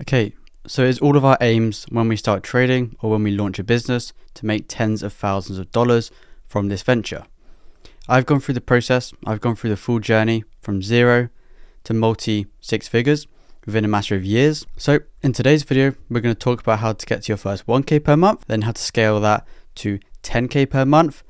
Okay, so it's all of our aims when we start trading or when we launch a business to make tens of thousands of dollars from this venture. I've gone through the process, I've gone through the full journey from zero to multi six figures within a matter of years. So, in today's video, we're going to talk about how to get to your first 1k per month, then how to scale that to 10k per month,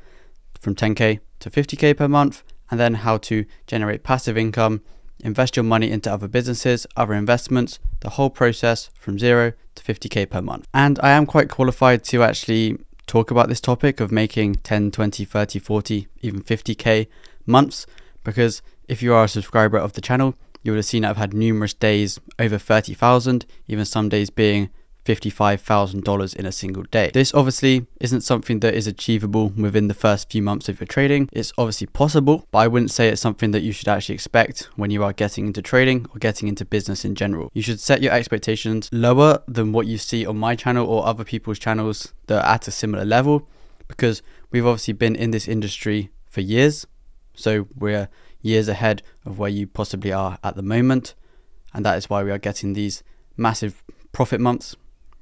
from 10k to 50k per month, and then how to generate passive income, invest your money into other businesses, other investments, the whole process from 0 to 50k per month. And I am quite qualified to actually talk about this topic of making 10, 20, 30, 40, even 50k months because if you are a subscriber of the channel, you would have seen I've had numerous days over 30,000, even some days being $55,000 in a single day. This obviously isn't something that is achievable within the first few months of your trading. It's obviously possible, but I wouldn't say it's something that you should actually expect when you are getting into trading or getting into business in general. You should set your expectations lower than what you see on my channel or other people's channels that are at a similar level because we've obviously been in this industry for years. So we're years ahead of where you possibly are at the moment. And that is why we are getting these massive profit months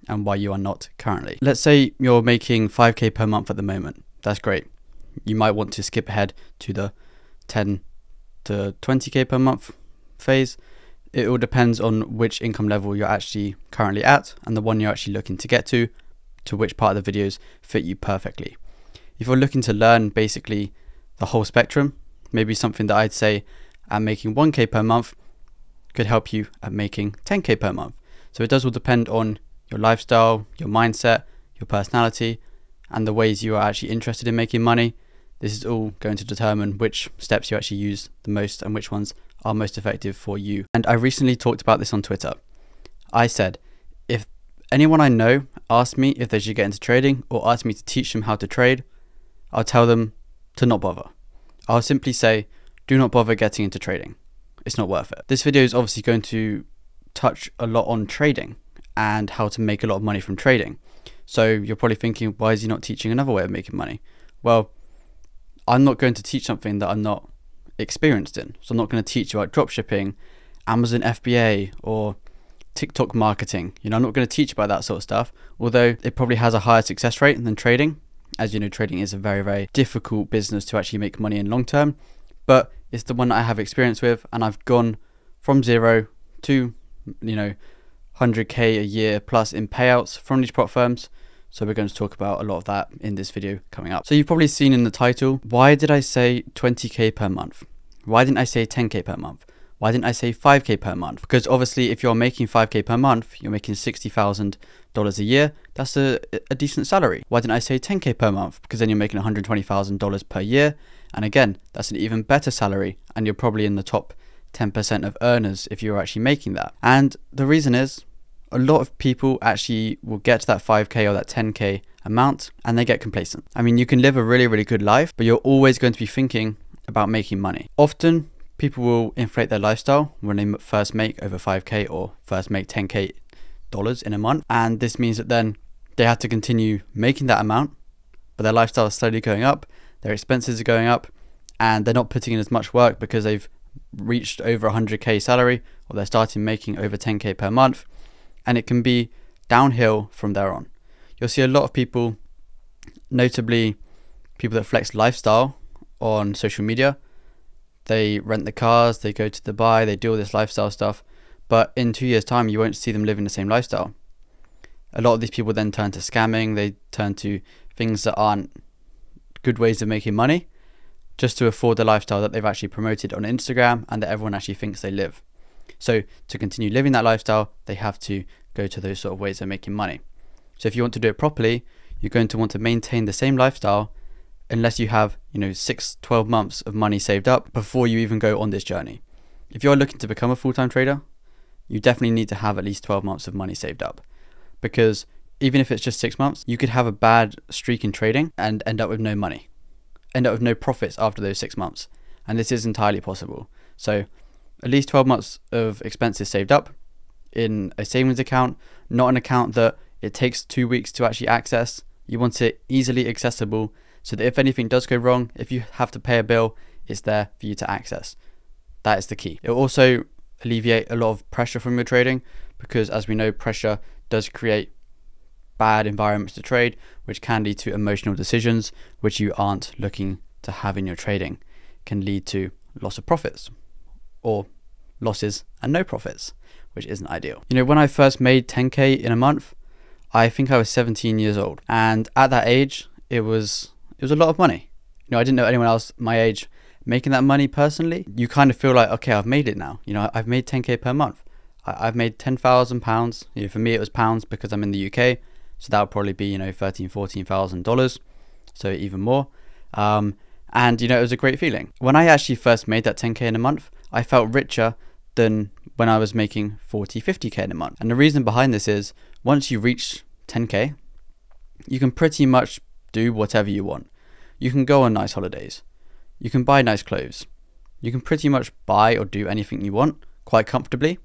and why you are not currently. Let's say you're making 5k per month at the moment. That's great. You might want to skip ahead to the 10 to 20k per month phase. It all depends on which income level you're actually currently at and the one you're actually looking to get to, to which part of the videos fit you perfectly. If you're looking to learn basically the whole spectrum, maybe something that I'd say at making 1k per month could help you at making 10k per month. So it does all depend on your lifestyle, your mindset, your personality, and the ways you are actually interested in making money. This is all going to determine which steps you actually use the most and which ones are most effective for you. And I recently talked about this on Twitter. I said, if anyone I know asks me if they should get into trading or ask me to teach them how to trade, I'll tell them to not bother. I'll simply say, do not bother getting into trading. It's not worth it. This video is obviously going to touch a lot on trading and how to make a lot of money from trading. So you're probably thinking, why is he not teaching another way of making money? Well, I'm not going to teach something that I'm not experienced in. So I'm not going to teach you about dropshipping, Amazon FBA, or TikTok marketing. You know, I'm not going to teach about that sort of stuff, although it probably has a higher success rate than trading. As you know, trading is a very, very difficult business to actually make money in long term, but it's the one that I have experience with, and I've gone from zero to, you know, 100k a year plus in payouts from these prop firms. So we're going to talk about a lot of that in this video coming up. So you've probably seen in the title, why did I say 20k per month? Why didn't I say 10k per month? Why didn't I say 5k per month? Because obviously if you're making 5k per month, you're making $60,000 a year. That's a, a decent salary. Why didn't I say 10k per month? Because then you're making $120,000 per year. And again, that's an even better salary. And you're probably in the top 10% of earners if you're actually making that. And the reason is a lot of people actually will get to that 5k or that 10k amount and they get complacent. I mean, you can live a really, really good life, but you're always going to be thinking about making money. Often, people will inflate their lifestyle when they first make over 5k or first make 10k dollars in a month, and this means that then they have to continue making that amount, but their lifestyle is slowly going up, their expenses are going up, and they're not putting in as much work because they've reached over 100k salary or they're starting making over 10k per month and it can be downhill from there on. You'll see a lot of people, notably people that flex lifestyle on social media. They rent the cars, they go to Dubai, they do all this lifestyle stuff, but in two years' time, you won't see them living the same lifestyle. A lot of these people then turn to scamming, they turn to things that aren't good ways of making money just to afford the lifestyle that they've actually promoted on Instagram and that everyone actually thinks they live. So to continue living that lifestyle, they have to go to those sort of ways of making money. So if you want to do it properly, you're going to want to maintain the same lifestyle unless you have, you know, 6 12 months of money saved up before you even go on this journey. If you're looking to become a full-time trader, you definitely need to have at least 12 months of money saved up because even if it's just 6 months, you could have a bad streak in trading and end up with no money. End up with no profits after those 6 months. And this is entirely possible. So at least 12 months of expenses saved up in a savings account, not an account that it takes two weeks to actually access. You want it easily accessible so that if anything does go wrong, if you have to pay a bill, it's there for you to access. That is the key. It also alleviate a lot of pressure from your trading because as we know, pressure does create bad environments to trade, which can lead to emotional decisions which you aren't looking to have in your trading, can lead to loss of profits or losses and no profits, which isn't ideal. You know, when I first made 10k in a month, I think I was 17 years old, and at that age, it was it was a lot of money. You know, I didn't know anyone else my age making that money personally. You kind of feel like, okay, I've made it now. You know, I've made 10k per month. I, have made 10,000 pounds. You know, for me, it was pounds because I'm in the UK, so that would probably be you know 13, 14,000 dollars, so even more. Um, and you know, it was a great feeling. When I actually first made that 10k in a month, I felt richer than when I was making 40, 50k in a month. And the reason behind this is once you reach 10k, you can pretty much do whatever you want. You can go on nice holidays. You can buy nice clothes. You can pretty much buy or do anything you want quite comfortably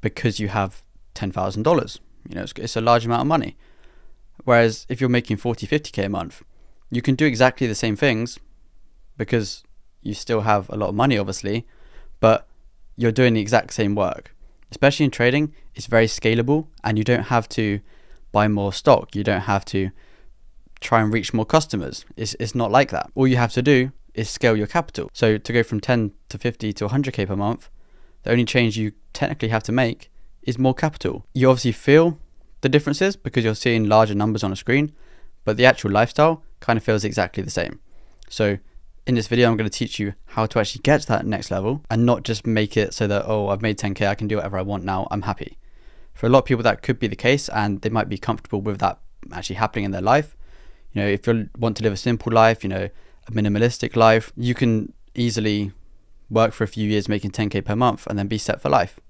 because you have $10,000. You know, it's, it's a large amount of money. Whereas if you're making 40, 50k a month, you can do exactly the same things because you still have a lot of money, obviously, but you're doing the exact same work. Especially in trading, it's very scalable and you don't have to buy more stock. You don't have to try and reach more customers. It's, it's not like that. All you have to do is scale your capital. So to go from 10 to 50 to 100k per month, the only change you technically have to make is more capital. You obviously feel the differences because you're seeing larger numbers on a screen, but the actual lifestyle kind of feels exactly the same. So in this video, I'm going to teach you how to actually get to that next level and not just make it so that, oh, I've made 10K, I can do whatever I want now, I'm happy. For a lot of people, that could be the case and they might be comfortable with that actually happening in their life. You know, if you want to live a simple life, you know, a minimalistic life, you can easily work for a few years making 10K per month and then be set for life.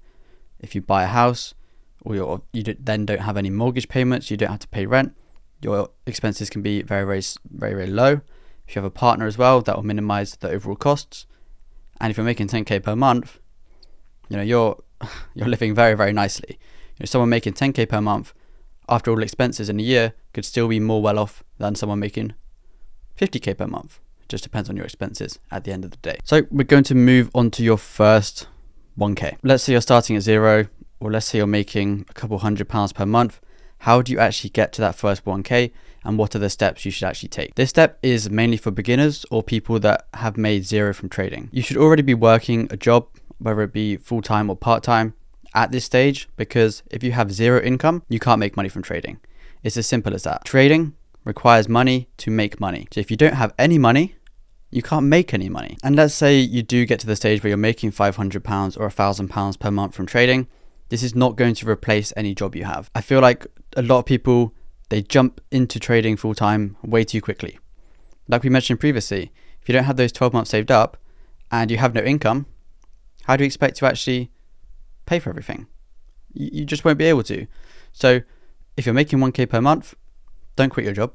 If you buy a house or you you then don't have any mortgage payments, you don't have to pay rent, your expenses can be very, very, very, very low if you have a partner as well, that will minimize the overall costs. And if you're making 10k per month, you know you're you're living very very nicely. You know, someone making 10k per month after all expenses in a year could still be more well off than someone making 50k per month. It just depends on your expenses at the end of the day. So we're going to move on to your first 1k. Let's say you're starting at zero, or let's say you're making a couple hundred pounds per month. How do you actually get to that first 1k? and what are the steps you should actually take. This step is mainly for beginners or people that have made zero from trading. You should already be working a job, whether it be full time or part time, at this stage because if you have zero income, you can't make money from trading. It's as simple as that. Trading requires money to make money. So if you don't have any money, you can't make any money. And let's say you do get to the stage where you're making £500 or £1,000 per month from trading. This is not going to replace any job you have. I feel like a lot of people they jump into trading full time way too quickly. Like we mentioned previously, if you don't have those 12 months saved up and you have no income, how do you expect to actually pay for everything? You, just won't be able to. So if you're making 1k per month, don't quit your job.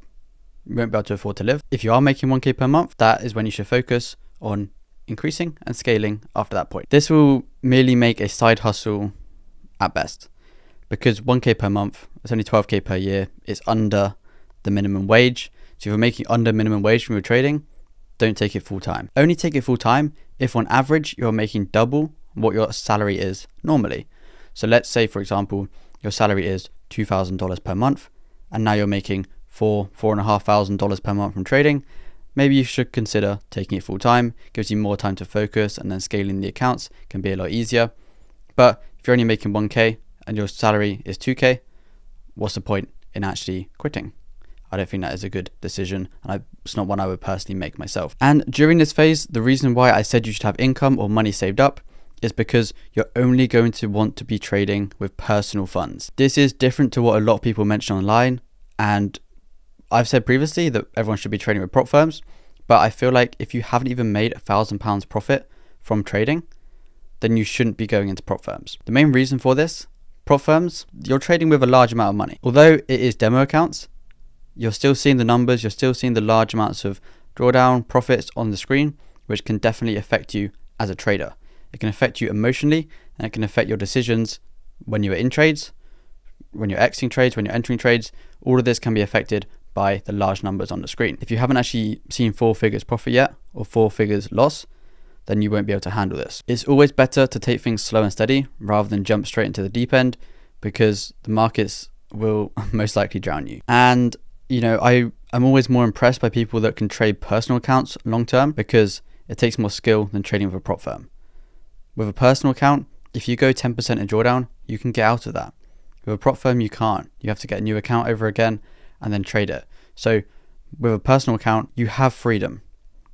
You won't be able to afford to live. If you are making 1k per month, that is when you should focus on increasing and scaling after that point. This will merely make a side hustle at best because 1k per month, it's only 12k per year, it's under the minimum wage. So if you're making under minimum wage from your trading, don't take it full time. Only take it full time if on average you're making double what your salary is normally. So let's say, for example, your salary is $2,000 per month, and now you're making four, four and a half thousand dollars per month from trading. Maybe you should consider taking it full time, gives you more time to focus, and then scaling the accounts can be a lot easier. But if you're only making 1k, and your salary is 2k, what's the point in actually quitting? I don't think that is a good decision, and I, it's not one I would personally make myself. And during this phase, the reason why I said you should have income or money saved up is because you're only going to want to be trading with personal funds. This is different to what a lot of people mention online, and I've said previously that everyone should be trading with prop firms, but I feel like if you haven't even made a thousand pounds profit from trading, then you shouldn't be going into prop firms. The main reason for this prop firms, you're trading with a large amount of money. Although it is demo accounts, you're still seeing the numbers, you're still seeing the large amounts of drawdown profits on the screen, which can definitely affect you as a trader. It can affect you emotionally and it can affect your decisions when you're in trades, when you're exiting trades, when you're entering trades. All of this can be affected by the large numbers on the screen. If you haven't actually seen four figures profit yet or four figures loss, then you won't be able to handle this. It's always better to take things slow and steady rather than jump straight into the deep end because the markets will most likely drown you. And you know, I I'm always more impressed by people that can trade personal accounts long term because it takes more skill than trading with a prop firm. With a personal account, if you go 10% in drawdown, you can get out of that. With a prop firm, you can't. You have to get a new account over again and then trade it. So with a personal account, you have freedom.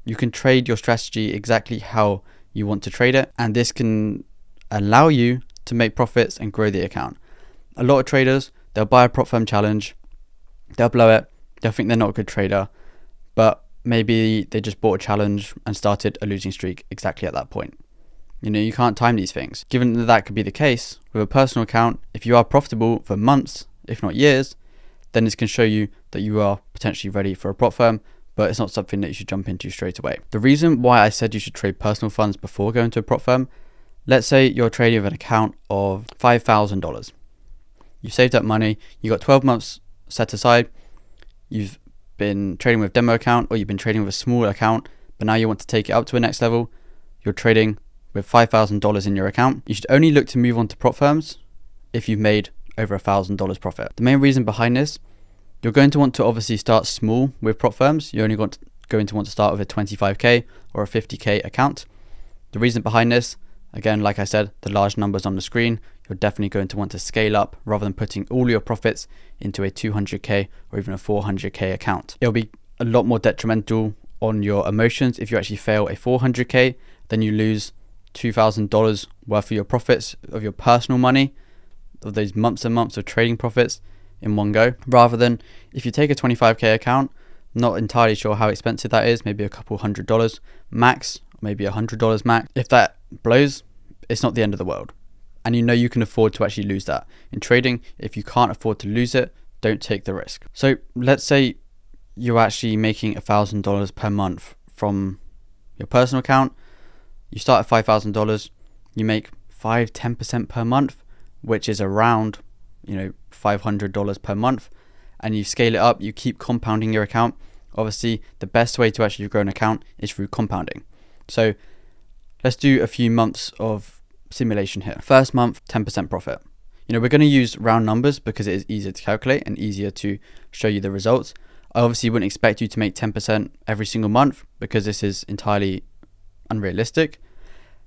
You can trade your strategy exactly how you want to trade it, and this can allow you to make profits and grow the account. A lot of traders, they'll buy a prop firm challenge, they'll blow it, they'll think they're not a good trader, but maybe they just bought a challenge and started a losing streak exactly at that point. You know, you can't time these things. Given that that could be the case, with a personal account, if you are profitable for months, if not years, then this can show you that you are potentially ready for a prop firm, but it's not something that you should jump into straight away. The reason why I said you should trade personal funds before going to a prop firm, let's say you're trading with an account of $5,000. You saved up money, you got 12 months set aside, you've been trading with demo account or you've been trading with a small account, but now you want to take it up to a next level, you're trading with $5,000 in your account, you should only look to move on to prop firms if you've made over $1,000 profit. The main reason behind this, you're going to want to obviously start small with prop firms. You're only going to, going to want to start with a 25k or a 50k account. The reason behind this, again, like I said, the large numbers on the screen, you're definitely going to want to scale up rather than putting all your profits into a 200k or even a 400k account. It'll be a lot more detrimental on your emotions if you actually fail a 400k, then you lose $2,000 worth of your profits of your personal money, of those months and months of trading profits in one go, rather than if you take a 25k account, not entirely sure how expensive that is, maybe a couple hundred dollars max, maybe a hundred dollars max. If that blows, it's not the end of the world. And you know you can afford to actually lose that. In trading, if you can't afford to lose it, don't take the risk. So let's say you're actually making a thousand dollars per month from your personal account you start at $5,000, you make 5 10% per month, which is around, you know, $500 per month, and you scale it up, you keep compounding your account. Obviously, the best way to actually grow an account is through compounding. So, let's do a few months of simulation here. First month, 10% profit. You know, we're going to use round numbers because it is easier to calculate and easier to show you the results. I obviously wouldn't expect you to make 10% every single month because this is entirely unrealistic,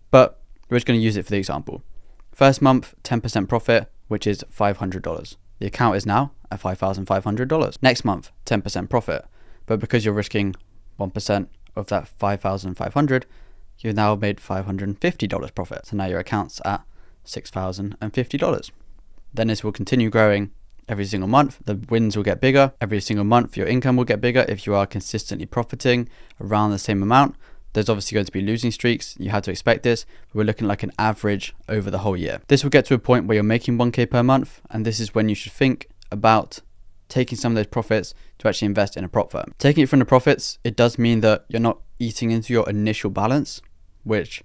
but we're just going to use it for the example. First month, 10% profit, which is $500. The account is now at $5,500. Next month, 10% profit. But because you're risking 1% of that 5,500, you've now made $550 profit. So now your account's at $6,050. Then this will continue growing every single month. The wins will get bigger. Every single month, your income will get bigger if you are consistently profiting around the same amount. There's obviously going to be losing streaks. You had to expect this. But we're looking like an average over the whole year. This will get to a point where you're making 1k per month, and this is when you should think about taking some of those profits to actually invest in a prop firm. Taking it from the profits, it does mean that you're not eating into your initial balance, which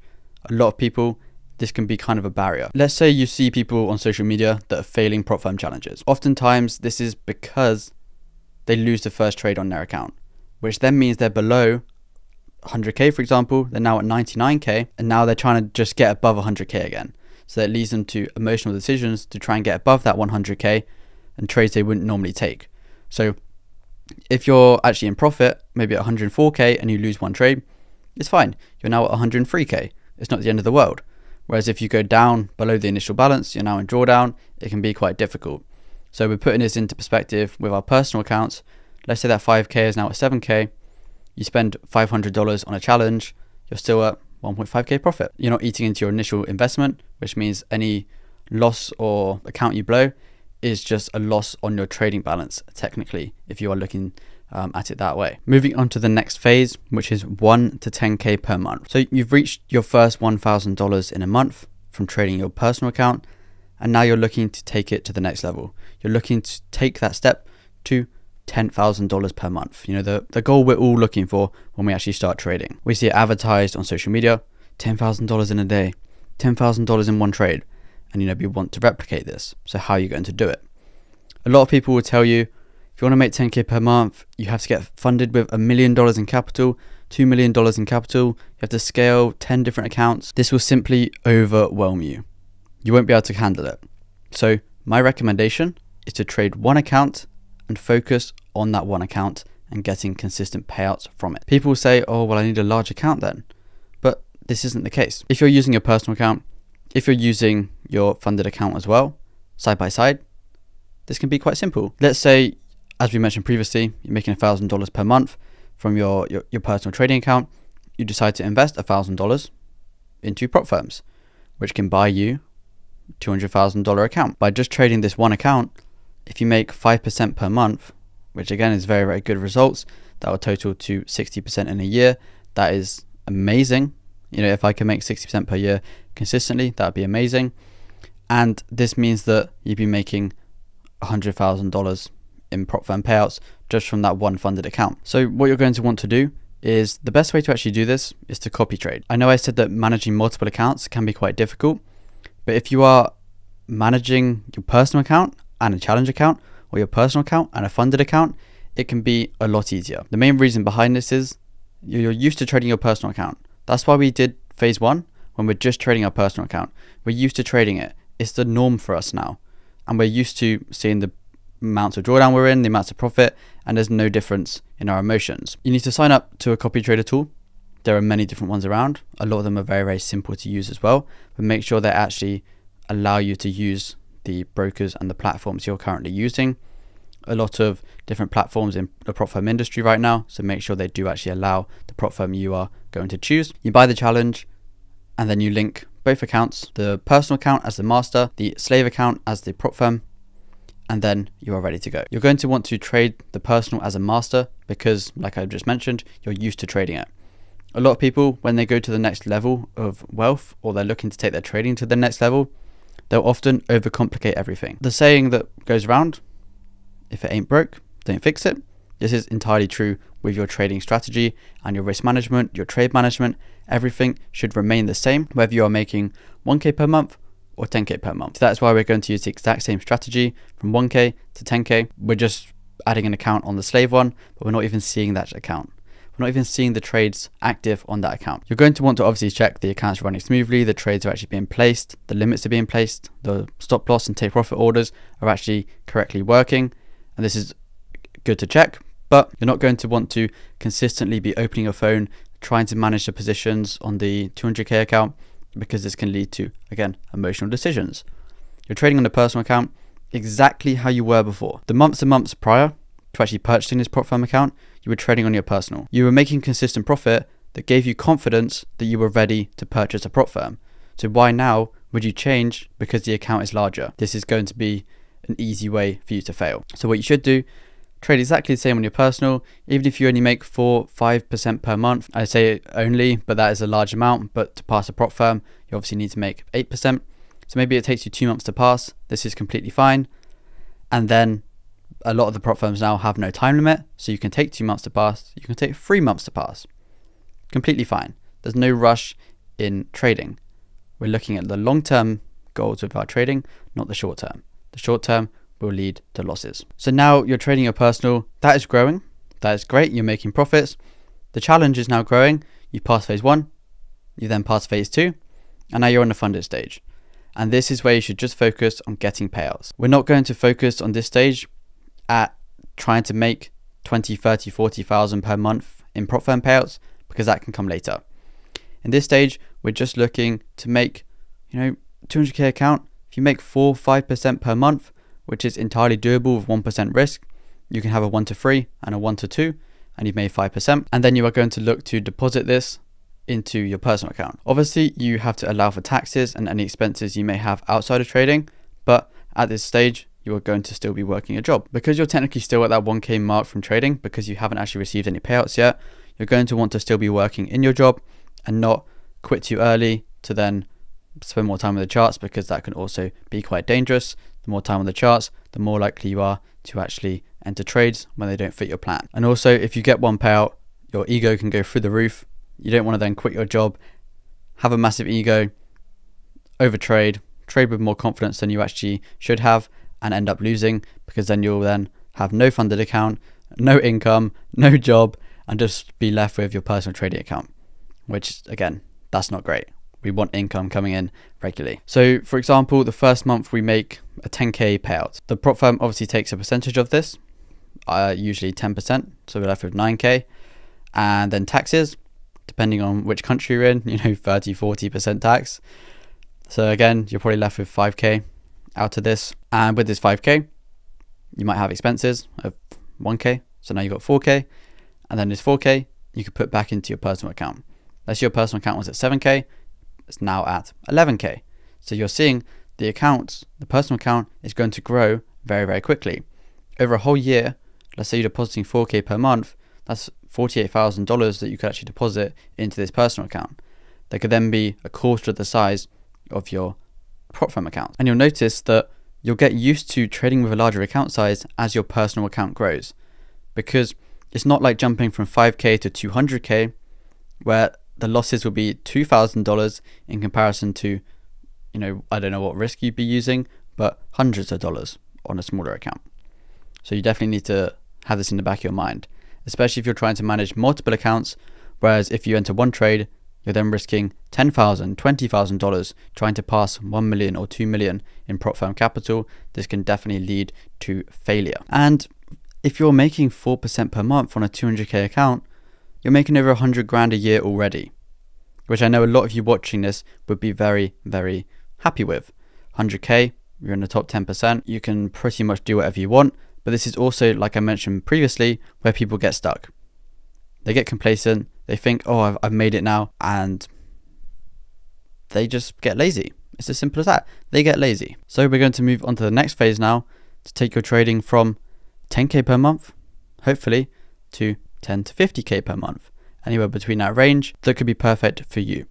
a lot of people this can be kind of a barrier. Let's say you see people on social media that are failing prop firm challenges. Oftentimes, this is because they lose the first trade on their account, which then means they're below 100k, for example, they're now at 99k, and now they're trying to just get above 100k again. So that leads them to emotional decisions to try and get above that 100k and trades they wouldn't normally take. So if you're actually in profit, maybe at 104k and you lose one trade, it's fine. You're now at 103k. It's not the end of the world. Whereas if you go down below the initial balance, you're now in drawdown, it can be quite difficult. So we're putting this into perspective with our personal accounts. Let's say that 5k is now at 7k you spend $500 on a challenge, you're still at 1.5k profit. You're not eating into your initial investment, which means any loss or account you blow is just a loss on your trading balance, technically, if you are looking um, at it that way. Moving on to the next phase, which is 1 to 10k per month. So you've reached your first $1,000 in a month from trading your personal account, and now you're looking to take it to the next level. You're looking to take that step to $10,000 per month. You know, the, the goal we're all looking for when we actually start trading. We see it advertised on social media $10,000 in a day, $10,000 in one trade. And, you know, we want to replicate this. So, how are you going to do it? A lot of people will tell you if you want to make 10K per month, you have to get funded with a million dollars in capital, $2 million in capital. You have to scale 10 different accounts. This will simply overwhelm you. You won't be able to handle it. So, My recommendation is to trade one account and focus on that one account and getting consistent payouts from it. People say, oh, well, I need a large account then. But this isn't the case. If you're using your personal account, if you're using your funded account as well, side by side, this can be quite simple. Let's say, as we mentioned previously, you're making $1,000 per month from your, your, your personal trading account. You decide to invest $1,000 into prop firms, which can buy you $200,000 account. By just trading this one account, if you make 5% per month, which again is very, very good results, that will total to 60% in a year. That is amazing. You know, if I can make 60% per year consistently, that would be amazing. And this means that you'd be making $100,000 in prop firm payouts just from that one funded account. So, what you're going to want to do is the best way to actually do this is to copy trade. I know I said that managing multiple accounts can be quite difficult, but if you are managing your personal account and a challenge account, or your personal account and a funded account, it can be a lot easier. The main reason behind this is you're used to trading your personal account. That's why we did phase one when we're just trading our personal account. We're used to trading it. It's the norm for us now. And we're used to seeing the amounts of drawdown we're in, the amounts of profit, and there's no difference in our emotions. You need to sign up to a copy trader tool. There are many different ones around. A lot of them are very, very simple to use as well, but make sure they actually allow you to use the brokers and the platforms you're currently using. A lot of different platforms in the prop firm industry right now, so make sure they do actually allow the prop firm you are going to choose. You buy the challenge and then you link both accounts the personal account as the master, the slave account as the prop firm, and then you are ready to go. You're going to want to trade the personal as a master because, like I just mentioned, you're used to trading it. A lot of people, when they go to the next level of wealth or they're looking to take their trading to the next level, they'll often overcomplicate everything. The saying that goes around if it ain't broke, don't fix it. This is entirely true with your trading strategy and your risk management, your trade management. Everything should remain the same, whether you are making 1K per month or 10K per month. So that's why we're going to use the exact same strategy from 1K to 10K. We're just adding an account on the slave one, but we're not even seeing that account. We're not even seeing the trades active on that account. You're going to want to obviously check the accounts running smoothly, the trades are actually being placed, the limits are being placed, the stop loss and take profit orders are actually correctly working. And this is good to check, but you're not going to want to consistently be opening your phone, trying to manage the positions on the 200k account because this can lead to, again, emotional decisions. You're trading on a personal account exactly how you were before. The months and months prior to actually purchasing this prop firm account, you were trading on your personal. You were making consistent profit that gave you confidence that you were ready to purchase a prop firm. So why now would you change because the account is larger? This is going to be an easy way for you to fail. So what you should do trade exactly the same on your personal even if you only make 4 5% per month i say only but that is a large amount but to pass a prop firm you obviously need to make 8% so maybe it takes you 2 months to pass this is completely fine and then a lot of the prop firms now have no time limit so you can take 2 months to pass you can take 3 months to pass completely fine there's no rush in trading we're looking at the long term goals of our trading not the short term the short term will lead to losses. So now you're trading your personal, that is growing, that is great, you're making profits. The challenge is now growing. You pass phase one, you then pass phase two, and now you're on the funded stage. And this is where you should just focus on getting payouts. We're not going to focus on this stage at trying to make 20, 30, 40,000 per month in prop firm payouts because that can come later. In this stage, we're just looking to make, you know, 200k account. If you make 4 5% per month, which is entirely doable with 1% risk. You can have a 1 to 3 and a 1 to 2, and you've made 5%. And then you are going to look to deposit this into your personal account. Obviously, you have to allow for taxes and any expenses you may have outside of trading, but at this stage, you are going to still be working a job. Because you're technically still at that 1K mark from trading, because you haven't actually received any payouts yet, you're going to want to still be working in your job and not quit too early to then spend more time with the charts because that can also be quite dangerous the more time on the charts, the more likely you are to actually enter trades when they don't fit your plan. And also, if you get one payout, your ego can go through the roof. You don't want to then quit your job, have a massive ego, overtrade, trade with more confidence than you actually should have, and end up losing because then you'll then have no funded account, no income, no job, and just be left with your personal trading account, which again, that's not great. We want income coming in regularly. So, for example, the first month we make a 10k payout. The prop firm obviously takes a percentage of this, uh, usually 10%, so we're left with 9k. And then taxes, depending on which country you're in, you know, 30, 40% tax. So, again, you're probably left with 5k out of this. And with this 5k, you might have expenses of 1k. So now you've got 4k. And then this 4k, you could put back into your personal account. Let's say your personal account was at 7k, it's now at 11k. So you're seeing the account, the personal account is going to grow very, very quickly. Over a whole year, let's say you're depositing 4k per month, that's $48,000 that you could actually deposit into this personal account. That could then be a quarter of the size of your prop firm account. And you'll notice that you'll get used to trading with a larger account size as your personal account grows because it's not like jumping from 5k to 200k where the losses will be $2,000 in comparison to, you know, I don't know what risk you'd be using, but hundreds of dollars on a smaller account. So you definitely need to have this in the back of your mind, especially if you're trying to manage multiple accounts. Whereas if you enter one trade, then risking $10,000, $20,000 trying to pass 1 million or 2 million in prop firm capital. This can definitely lead to failure. And if you're making 4% per month on a 200k account, you're making over 100 grand a year already, which I know a lot of you watching this would be very, very happy with. 100k, you're in the top 10%, you can pretty much do whatever you want, but this is also, like I mentioned previously, where people get stuck. They get complacent, they think, oh, I've, I've made it now, and they just get lazy. It's as simple as that. They get lazy. So we're going to move on to the next phase now to take your trading from 10k per month, hopefully, to 10 to 50k per month. Anywhere between that range that could be perfect for you.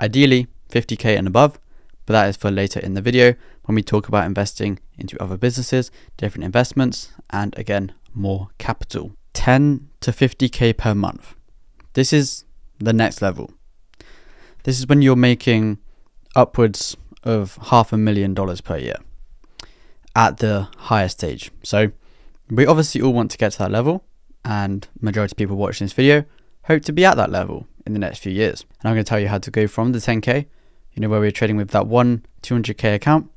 Ideally, 50k and above, but that is for later in the video when we talk about investing into other businesses, different investments, and again, more capital. 10 to 50k per month. This is the next level. This is when you're making upwards of half a million dollars per year at the higher stage. So, we obviously all want to get to that level, and majority of people watching this video hope to be at that level in the next few years. And I'm going to tell you how to go from the 10k, you know, where we're trading with that one 200k account,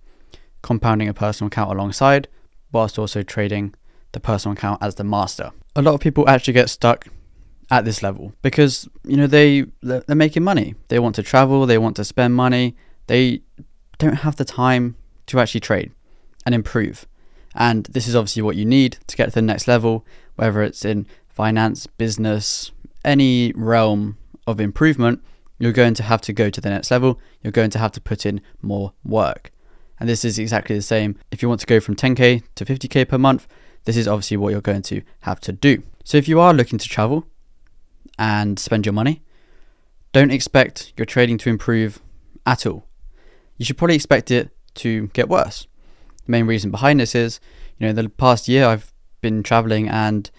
compounding a personal account alongside, whilst also trading the personal account as the master. A lot of people actually get stuck at this level because you know they they're making money. They want to travel, they want to spend money. They don't have the time to actually trade and improve. And this is obviously what you need to get to the next level, whether it's in finance, business, any realm of improvement, you're going to have to go to the next level. You're going to have to put in more work. And this is exactly the same. If you want to go from 10k to 50k per month, this is obviously what you're going to have to do. So if you are looking to travel and spend your money, don't expect your trading to improve at all. You should probably expect it to get worse the main reason behind this is, you know, the past year I've been traveling and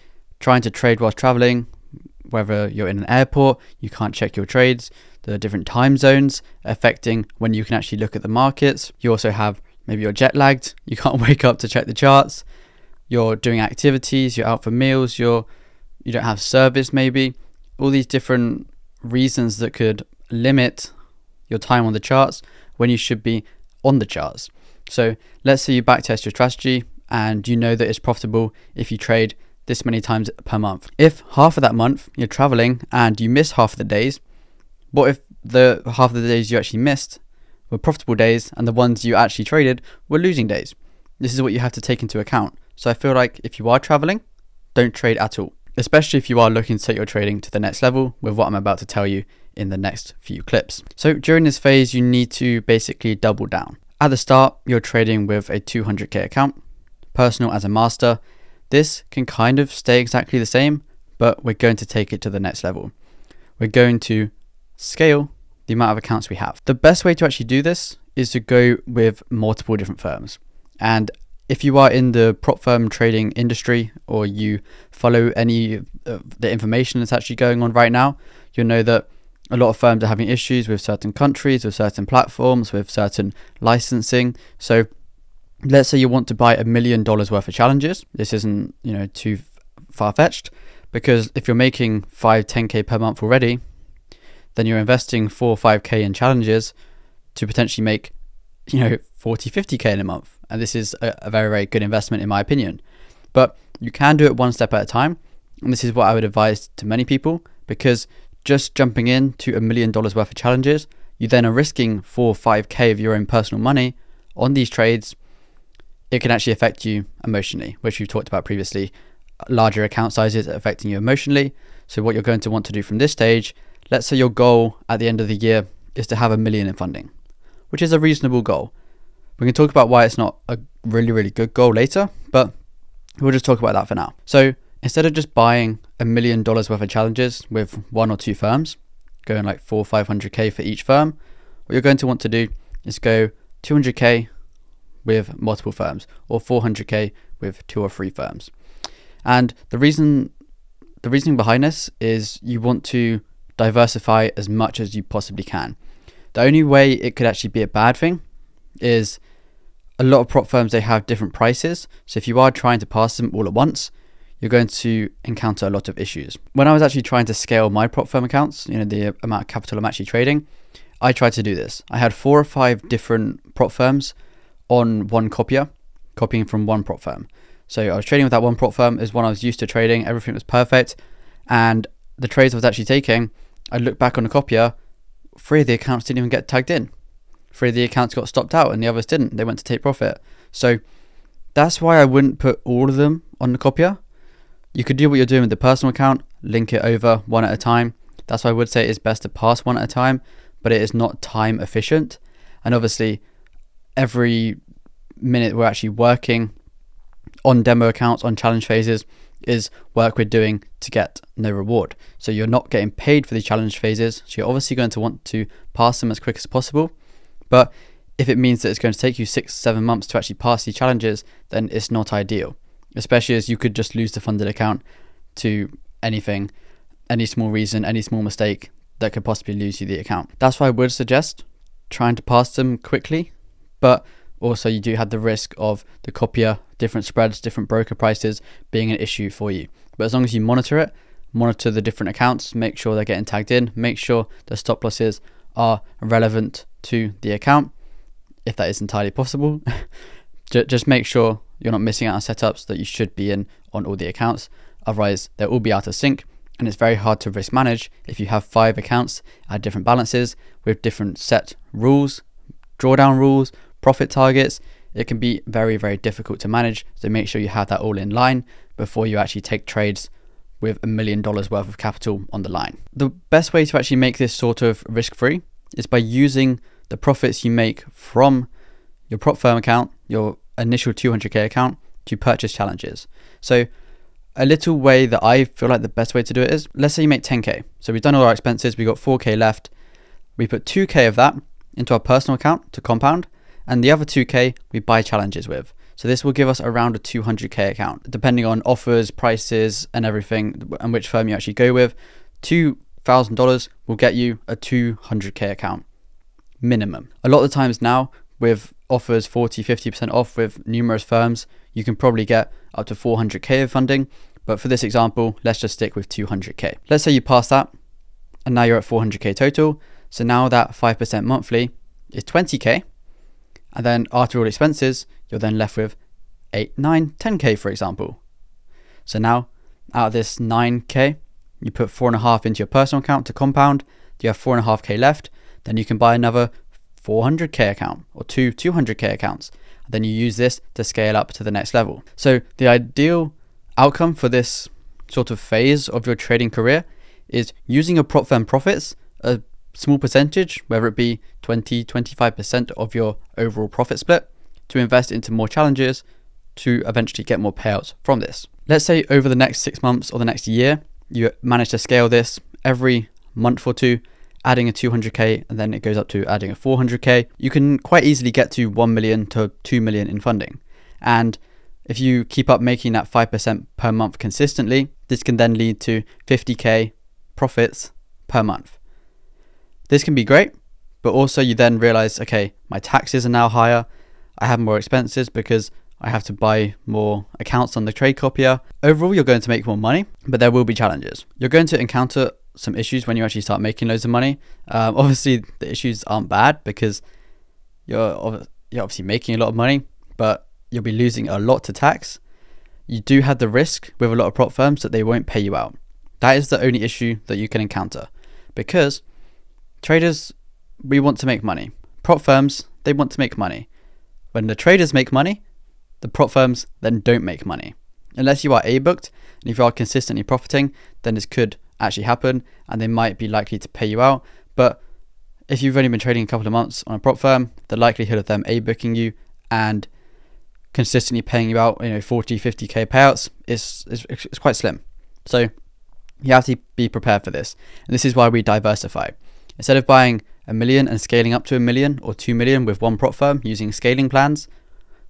trying to trade whilst traveling. Whether you're in an airport, you can't check your trades. Are different time zones affecting when you can actually look at the markets. You also have maybe you're jet lagged. You can't wake up to check the charts. You're doing activities. You're out for meals. You're you don't have service maybe. All these different reasons that could limit your time on the charts when you should be on the charts. So let's say you backtest your strategy and you know that it's profitable if you trade this many times per month. If half of that month you're traveling and you miss half of the days, what if the half of the days you actually missed were profitable days and the ones you actually traded were losing days? This is what you have to take into account. So I feel like if you are traveling, don't trade at all, especially if you are looking to take your trading to the next level with what I'm about to tell you in the next few clips. So during this phase, you need to basically double down. At the start, you're trading with a 200k account, personal as a master. This can kind of stay exactly the same, but we're going to take it to the next level. We're going to scale the amount of accounts we have. The best way to actually do this is to go with multiple different firms. And if you are in the prop firm trading industry or you follow any of the information that's actually going on right now, you'll know that a lot of firms are having issues with certain countries, with certain platforms, with certain licensing. So let's say you want to buy a million dollars worth of challenges. This isn't, you know, too far fetched because if you're making 5, 10k per month already, then you're investing four or 5k in challenges to potentially make, you know, 40, 50k in a month. And this is a, a very, very good investment in my opinion. But you can do it one step at a time. And this is what I would advise to many people because just jumping into a million dollars worth of challenges, you then are risking four or 5k of your own personal money on these trades. It can actually affect you emotionally, which we've talked about previously. Larger account sizes affecting you emotionally. So, what you're going to want to do from this stage, let's say your goal at the end of the year is to have a million in funding, which is a reasonable goal. We can talk about why it's not a really, really good goal later, but we'll just talk about that for now. So, instead of just buying a million dollars worth of challenges with one or two firms, going like four, 500k for each firm, what you're going to want to do is go 200k with multiple firms or 400k with two or three firms. And the reason the reasoning behind this is you want to diversify as much as you possibly can. The only way it could actually be a bad thing is a lot of prop firms they have different prices. So if you are trying to pass them all at once, you're going to encounter a lot of issues. When I was actually trying to scale my prop firm accounts, you know, the amount of capital I'm actually trading, I tried to do this. I had four or five different prop firms on one copier, copying from one prop firm. So I was trading with that one prop firm is one I was used to trading. Everything was perfect. And the trades I was actually taking, I looked back on the copier, three of the accounts didn't even get tagged in. Three of the accounts got stopped out and the others didn't. They went to take profit. So that's why I wouldn't put all of them on the copier. You could do what you're doing with the personal account, link it over one at a time. That's why I would say it's best to pass one at a time, but it is not time efficient. And obviously, every minute we're actually working on demo accounts, on challenge phases, is work we're doing to get no reward. So you're not getting paid for the challenge phases. So you're obviously going to want to pass them as quick as possible. But if it means that it's going to take you six, seven months to actually pass these challenges, then it's not ideal especially as you could just lose the funded account to anything, any small reason, any small mistake that could possibly lose you the account. That's why I would suggest trying to pass them quickly, but also you do have the risk of the copier, different spreads, different broker prices being an issue for you. But as long as you monitor it, monitor the different accounts, make sure they're getting tagged in, make sure the stop losses are relevant to the account, if that is entirely possible. just make sure you're not missing out on setups that you should be in on all the accounts. Otherwise, they'll all be out of sync and it's very hard to risk manage if you have five accounts at different balances with different set rules, drawdown rules, profit targets. It can be very, very difficult to manage. So make sure you have that all in line before you actually take trades with a million dollars worth of capital on the line. The best way to actually make this sort of risk free is by using the profits you make from your prop firm account, your initial 200k account to purchase challenges. So a little way that I feel like the best way to do it is let's say you make 10k. So we've done all our expenses, we've got 4k left. We put 2k of that into our personal account to compound, and the other 2k we buy challenges with. So this will give us around a 200k account, depending on offers, prices, and everything, and which firm you actually go with. $2,000 will get you a 200k account minimum. A lot of the times now, with offers 40 50% off with numerous firms you can probably get up to 400k of funding but for this example let's just stick with 200k let's say you pass that and now you're at 400k total so now that 5% monthly is 20k and then after all expenses you're then left with 8 9 10k for example so now out of this 9k you put four and a half into your personal account to compound you have four and a half k left then you can buy another 400k account or two 200k accounts. And Then you use this to scale up to the next level. So the ideal outcome for this sort of phase of your trading career is using your prop firm profits, a small percentage, whether it be 20, 25% of your overall profit split, to invest into more challenges to eventually get more payouts from this. Let's say over the next six months or the next year, you manage to scale this every month or two adding a 200k and then it goes up to adding a 400k, you can quite easily get to 1 million to 2 million in funding. And if you keep up making that 5% per month consistently, this can then lead to 50k profits per month. This can be great, but also you then realize, okay, my taxes are now higher. I have more expenses because I have to buy more accounts on the trade copier. Overall, you're going to make more money, but there will be challenges. You're going to encounter some issues when you actually start making loads of money. Um, obviously, the issues aren't bad because you're you're obviously making a lot of money, but you'll be losing a lot to tax. You do have the risk with a lot of prop firms that they won't pay you out. That is the only issue that you can encounter because traders we want to make money. Prop firms they want to make money. When the traders make money, the prop firms then don't make money. Unless you are A booked and if you are consistently profiting, then this could actually happen and they might be likely to pay you out. But if you've only been trading a couple of months on a prop firm, the likelihood of them A booking you and consistently paying you out, you know, 40, 50k payouts is, is, is quite slim. So you have to be prepared for this. And this is why we diversify. Instead of buying a million and scaling up to a million or 2 million with one prop firm using scaling plans,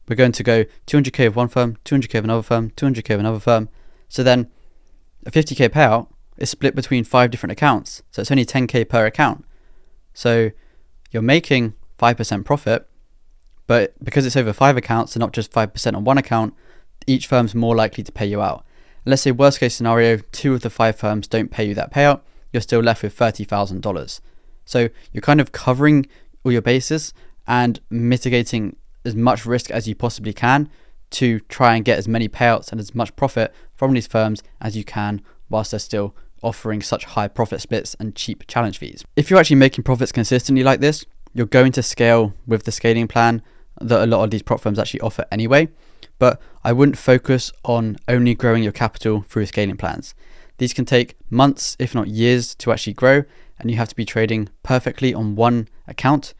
we're going to go 200k of one firm, 200k of another firm, 200k of another firm. So then a 50k payout is split between five different accounts. So it's only 10k per account. So you're making 5% profit, but because it's over five accounts and not just 5% on one account, each firm's more likely to pay you out. And let's say worst case scenario, two of the five firms don't pay you that payout, you're still left with $30,000. So you're kind of covering all your bases and mitigating as much risk as you possibly can to try and get as many payouts and as much profit from these firms as you can whilst they're still offering such high profit splits and cheap challenge fees. If you're actually making profits consistently like this, you're going to scale with the scaling plan that a lot of these prop firms actually offer anyway. But I wouldn't focus on only growing your capital through scaling plans. These can take months, if not years, to actually grow, and you have to be trading perfectly on one account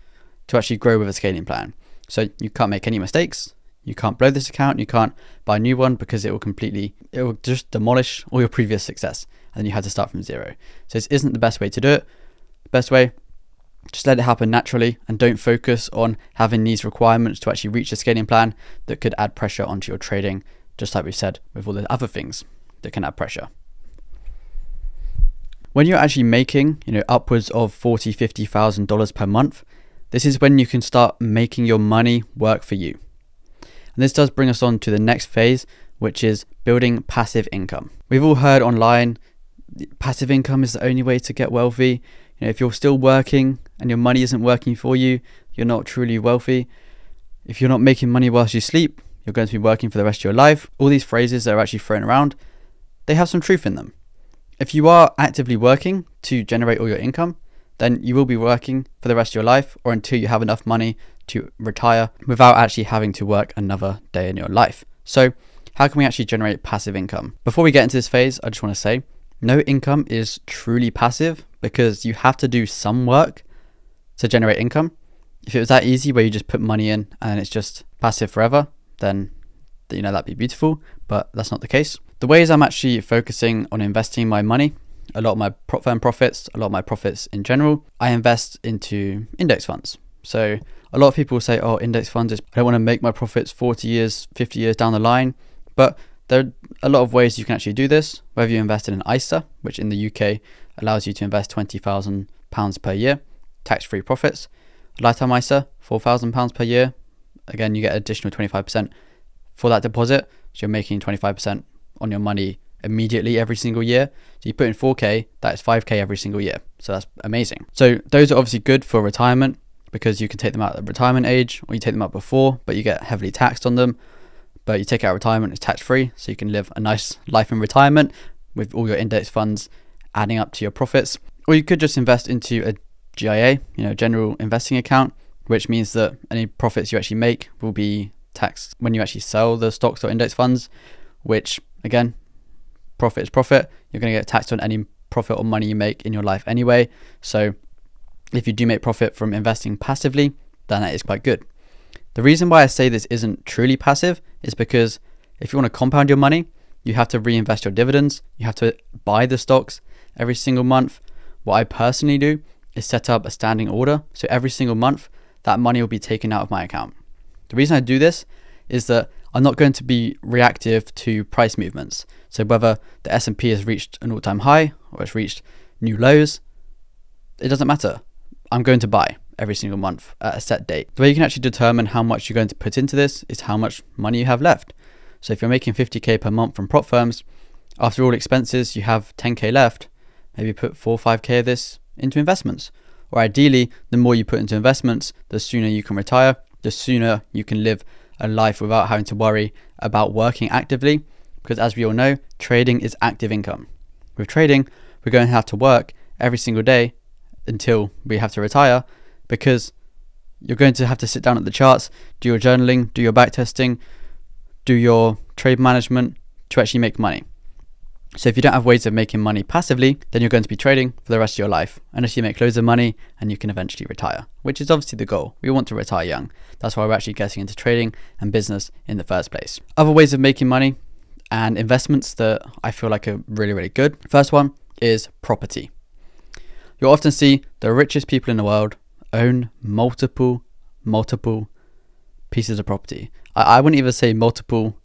to actually grow with a scaling plan. So you can't make any mistakes. You can't blow this account. You can't buy a new one because it will completely, it will just demolish all your previous success. And then you have to start from zero. So this isn't the best way to do it. Best way, just let it happen naturally and don't focus on having these requirements to actually reach a scaling plan that could add pressure onto your trading, just like we said with all the other things that can add pressure. When you're actually making, you know, upwards of forty, fifty thousand dollars per month, this is when you can start making your money work for you. And this does bring us on to the next phase, which is building passive income. We've all heard online passive income is the only way to get wealthy. You know, if you're still working and your money isn't working for you, you're not truly wealthy. If you're not making money whilst you sleep, you're going to be working for the rest of your life. All these phrases that are actually thrown around, they have some truth in them. If you are actively working to generate all your income, then you will be working for the rest of your life or until you have enough money to retire without actually having to work another day in your life. So, how can we actually generate passive income? Before we get into this phase, I just want to say no income is truly passive because you have to do some work to generate income. If it was that easy where you just put money in and it's just passive forever, then you know that'd be beautiful, but that's not the case. The ways I'm actually focusing on investing my money a lot of my prop firm profits, a lot of my profits in general, I invest into index funds. So a lot of people say, oh, index funds I don't want to make my profits 40 years, 50 years down the line. But there are a lot of ways you can actually do this, whether you invest in an ISA, which in the UK allows you to invest £20,000 per year, tax free profits. Lifetime ISA, £4,000 per year. Again, you get additional 25% for that deposit. So you're making 25% on your money immediately every single year. So you put in 4K, that's 5K every single year. So that's amazing. So those are obviously good for retirement because you can take them out at retirement age or you take them out before, but you get heavily taxed on them. But you take out retirement, it's tax free, so you can live a nice life in retirement with all your index funds adding up to your profits. Or you could just invest into a GIA, you know, general investing account, which means that any profits you actually make will be taxed when you actually sell the stocks or index funds, which again profit is profit. You're going to get taxed on any profit or money you make in your life anyway. So if you do make profit from investing passively, then that is quite good. The reason why I say this isn't truly passive is because if you want to compound your money, you have to reinvest your dividends, you have to buy the stocks every single month. What I personally do is set up a standing order. So every single month, that money will be taken out of my account. The reason I do this is that I'm not going to be reactive to price movements. So whether the S&P has reached an all-time high or it's reached new lows, it doesn't matter. I'm going to buy every single month at a set date. The way you can actually determine how much you're going to put into this is how much money you have left. So if you're making 50k per month from prop firms, after all expenses, you have 10k left. maybe put four or five K of this into investments. Or ideally, the more you put into investments, the sooner you can retire, the sooner you can live a life without having to worry about working actively. Because as we all know, trading is active income. With trading, we're going to have to work every single day until we have to retire because you're going to have to sit down at the charts, do your journaling, do your backtesting, do your trade management to actually make money. So if you don't have ways of making money passively, then you're going to be trading for the rest of your life, unless you make loads of money and you can eventually retire, which is obviously the goal. We want to retire young. That's why we're actually getting into trading and business in the first place. Other ways of making money and investments that I feel like are really, really good. First one is property. You'll often see the richest people in the world own multiple, multiple pieces of property. I, I wouldn't even say multiple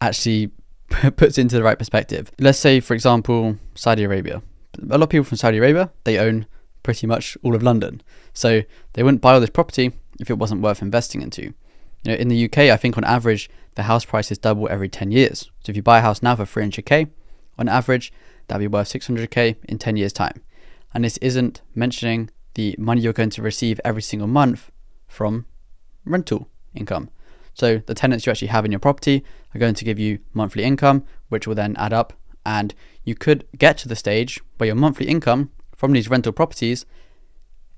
actually puts into the right perspective. Let's say, for example, Saudi Arabia. A lot of people from Saudi Arabia, they own pretty much all of London. So they wouldn't buy all this property if it wasn't worth investing into. You know, in the UK, I think on average, the house prices double every 10 years. So if you buy a house now for 300k, on average, that'd be worth 600k in 10 years' time. And this isn't mentioning the money you're going to receive every single month from rental income. So the tenants you actually have in your property are going to give you monthly income, which will then add up. And you could get to the stage where your monthly income from these rental properties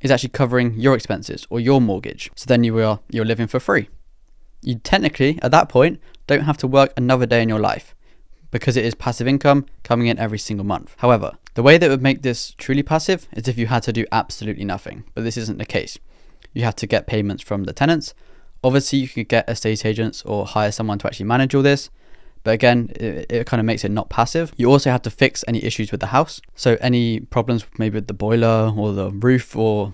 is actually covering your expenses or your mortgage. So then you are you're living for free. You technically at that point don't have to work another day in your life because it is passive income coming in every single month. However, the way that would make this truly passive is if you had to do absolutely nothing, but this isn't the case. You have to get payments from the tenants. Obviously, you could get estate agents or hire someone to actually manage all this, but again, it, it kind of makes it not passive. You also have to fix any issues with the house. So any problems maybe with the boiler or the roof or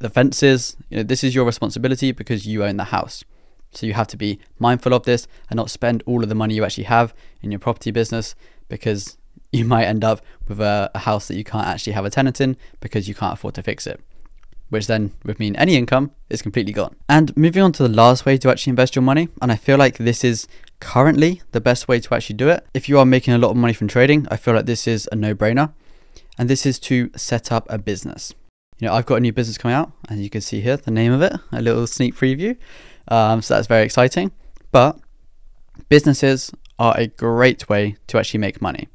the fences, you know, this is your responsibility because you own the house. So you have to be mindful of this and not spend all of the money you actually have in your property business because you might end up with a, a house that you can't actually have a tenant in because you can't afford to fix it which then would mean any income is completely gone. And moving on to the last way to actually invest your money, and I feel like this is currently the best way to actually do it. If you are making a lot of money from trading, I feel like this is a no brainer, and this is to set up a business. You know, I've got a new business coming out, and you can see here the name of it, a little sneak preview. Um, so that's very exciting. But businesses are a great way to actually make money.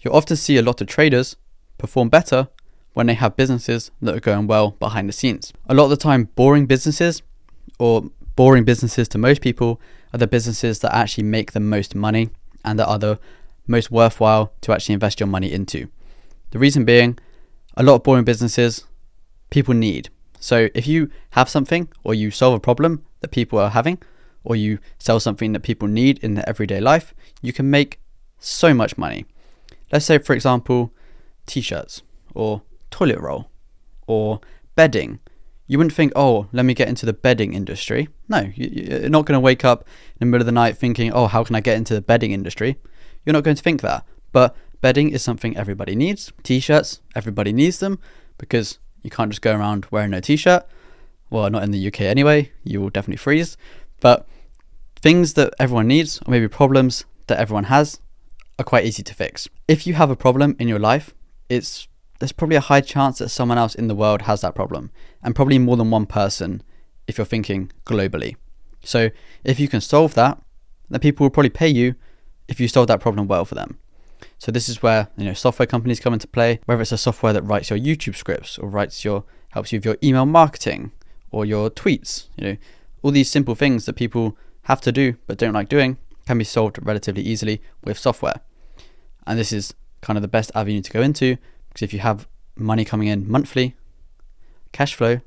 You'll often see a lot of traders perform better when they have businesses that are going well behind the scenes. A lot of the time, boring businesses, or boring businesses to most people, are the businesses that actually make the most money and that are the most worthwhile to actually invest your money into. The reason being, a lot of boring businesses people need. So if you have something or you solve a problem that people are having, or you sell something that people need in their everyday life, you can make so much money. Let's say, for example, t shirts or toilet roll or bedding. You wouldn't think, oh, let me get into the bedding industry. No, you're not going to wake up in the middle of the night thinking, oh, how can I get into the bedding industry? You're not going to think that. But bedding is something everybody needs. T shirts, everybody needs them because you can't just go around wearing no t shirt. Well, not in the UK anyway, you will definitely freeze. But things that everyone needs, or maybe problems that everyone has, are quite easy to fix. If you have a problem in your life, it's there's probably a high chance that someone else in the world has that problem, and probably more than one person if you're thinking globally. So if you can solve that, then people will probably pay you if you solve that problem well for them. So this is where you know software companies come into play, whether it's a software that writes your YouTube scripts or writes your helps you with your email marketing or your tweets, you know, all these simple things that people have to do but don't like doing can be solved relatively easily with software. And this is kind of the best avenue to go into because if you have money coming in monthly, cash flow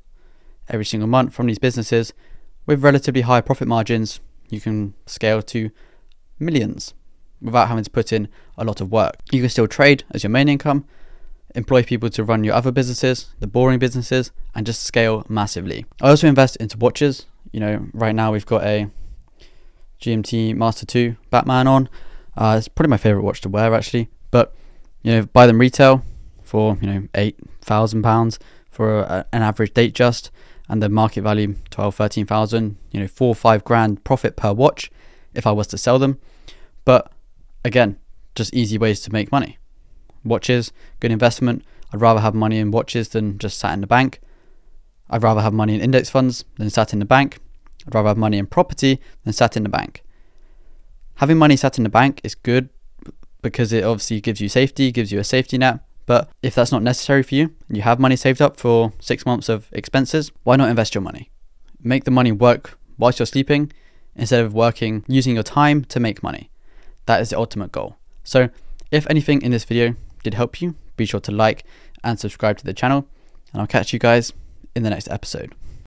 every single month from these businesses with relatively high profit margins, you can scale to millions without having to put in a lot of work. You can still trade as your main income, employ people to run your other businesses, the boring businesses, and just scale massively. I also invest into watches. You know, right now we've got a GMT Master 2 Batman on. Uh, it's probably my favorite watch to wear actually, but you know, buy them retail for you know eight thousand pounds for a, an average Datejust, and the market value 12, 13,000, you know, four five grand profit per watch if I was to sell them. But again, just easy ways to make money Watches, good investment. I'd rather have money in watches than just sat in the bank. I'd rather have money in index funds than sat in the bank. I'd rather have money in property than sat in the bank. Having money sat in the bank is good because it obviously gives you safety, gives you a safety net. But if that's not necessary for you, you have money saved up for six months of expenses, why not invest your money? Make the money work whilst you're sleeping instead of working using your time to make money. That is the ultimate goal. So, if anything in this video did help you, be sure to like and subscribe to the channel, and I'll catch you guys in the next episode.